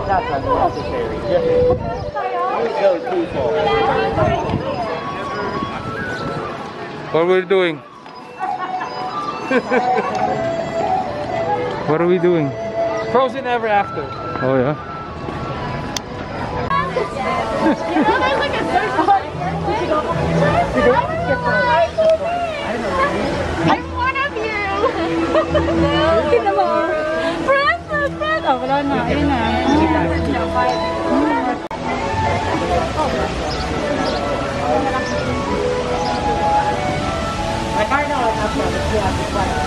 said that's unnecessary. Just those people. What are we doing? what are we doing? Frozen ever after. Oh yeah. I'm one of you! Oh, Wala na, ayun na. Ricardo, I'm not sure.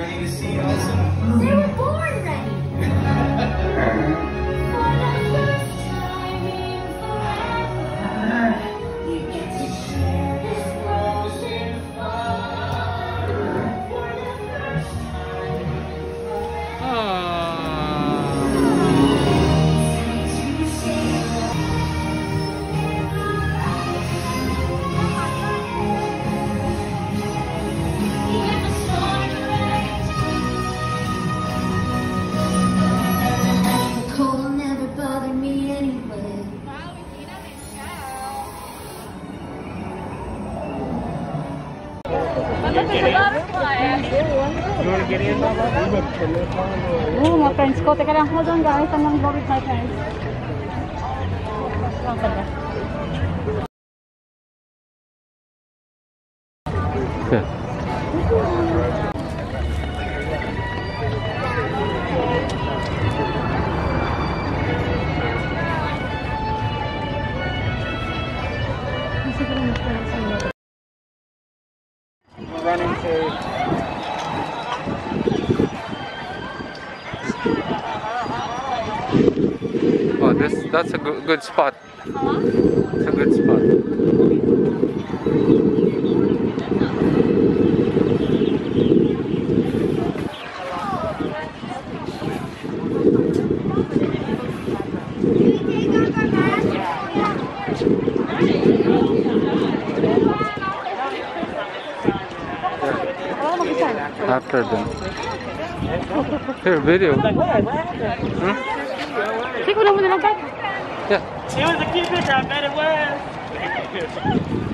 Ready to see? They Oo, mga friends ko. Teka lang, hold on guys. I'm go with my friends. Yeah. Siguro mas this that's a good good spot. It's a good spot. After them. Here, video. Hmm? Sige, wala mo na lang guys. Yeah. It was a cute picture, I bet it was.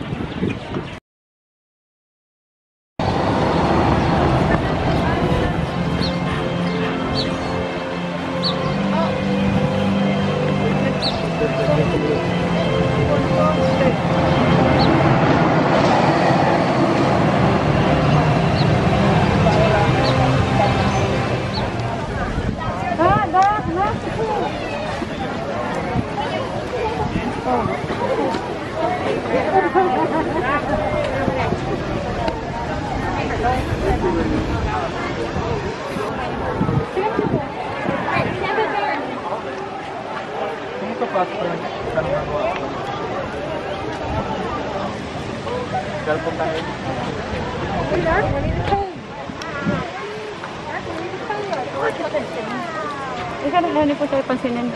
hindi po tayo pansinin.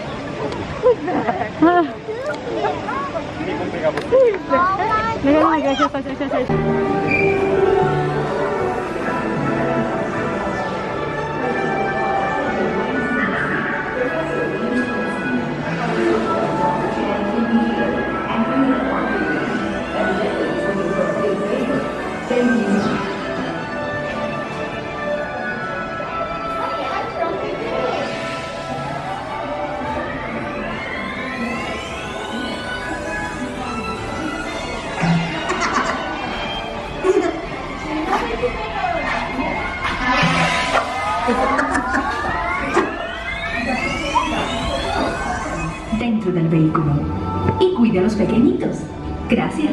Ha? Ah. Nagano nag-exercise exercise. Y cuide a los pequeñitos. Gracias.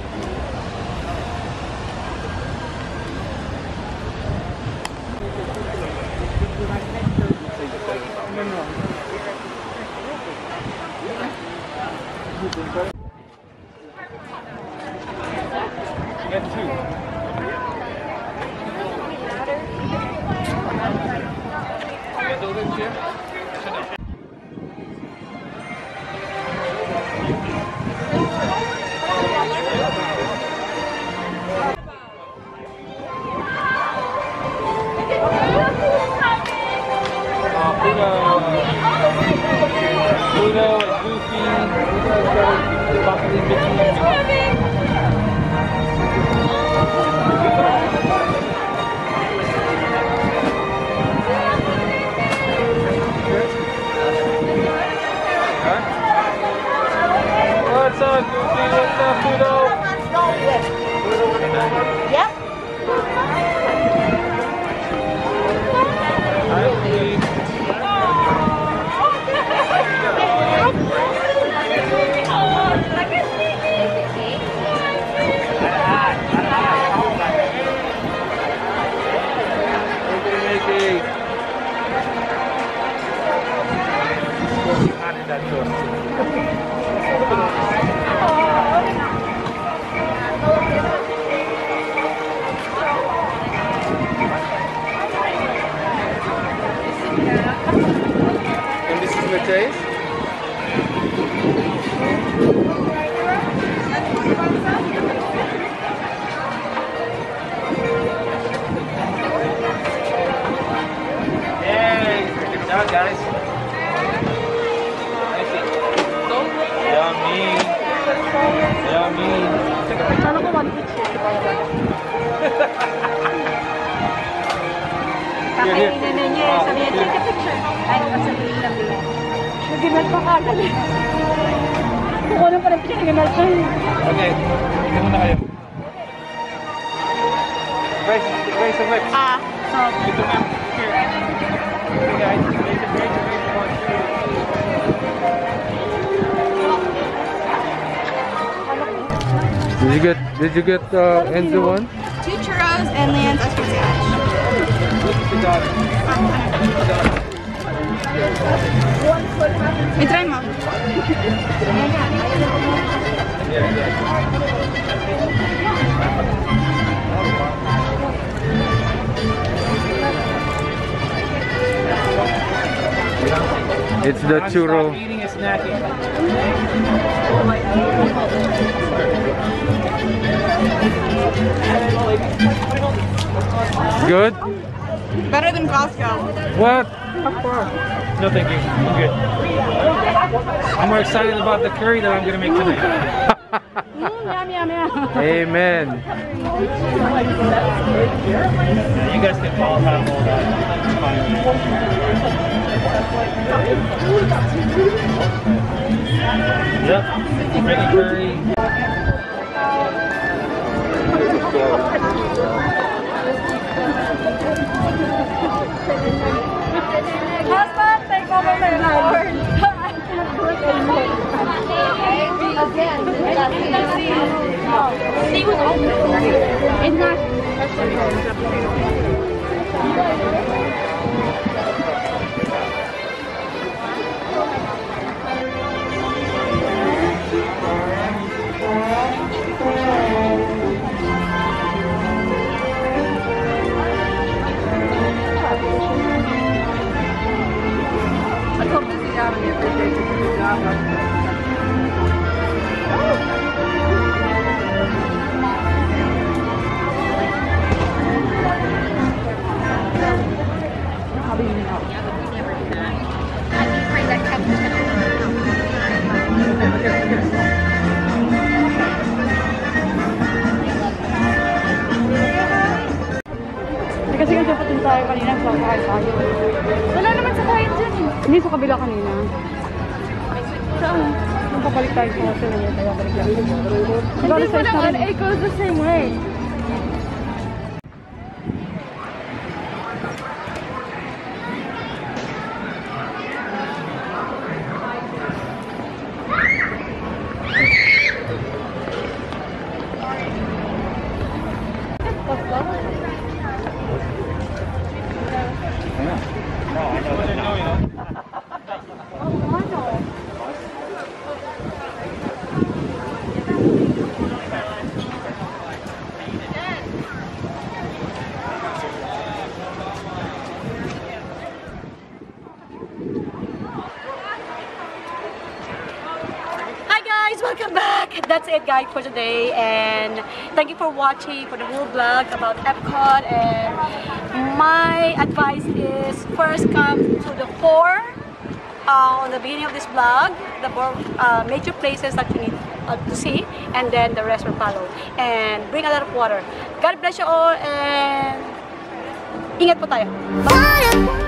Uh, Amin. Sana ko 150. Kakainin na niya. Sabihin, take picture. Ayaw ka sabihin lang din. Naginal pa kagali. Kung ano pa rin pinaginal siya. Okay. Tignan mo na kayo. Guys, guys, guys. Ah, sorry. Ito na. Did you get did you get uh Enzo one? two churros and Leanne's ice cream sandwich. Look the daughter. I-try mo. Yeah, yeah. It's the churro. Eating and snacking. Good? Better than Costco. What? No, thank you. I'm good. I'm more excited about the curry that I'm gonna make tonight. Yum, yum, yum. Amen. You guys can follow how all that. Uh, yep. Freddie Curry yeah. Virginia, never do that. I do pray that covers Kasi kasi patin tayo kanina, sasakay tayo. Wala naman sa kain dyan eh. Hindi sa kabila kanina. Saan? Nung papalik tayo sa hotel, nung papalik lang. Hindi ko naman, it goes the same way. Guys for today and thank you for watching for the whole vlog about Epcot and my advice is first come to the four uh, on the beginning of this vlog, the four uh, major places that you need uh, to see and then the rest will follow and bring a lot of water. God bless you all and ingat po tayo. Bye!